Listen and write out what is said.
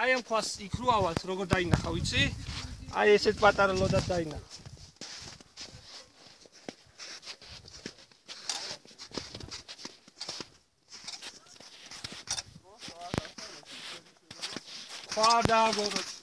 აი ამ ქვას იქ რო ავალთ როგორ დაინახა ვიცი? აი ესეთ პატარა ლოდად დაინახა. ხო და გოდო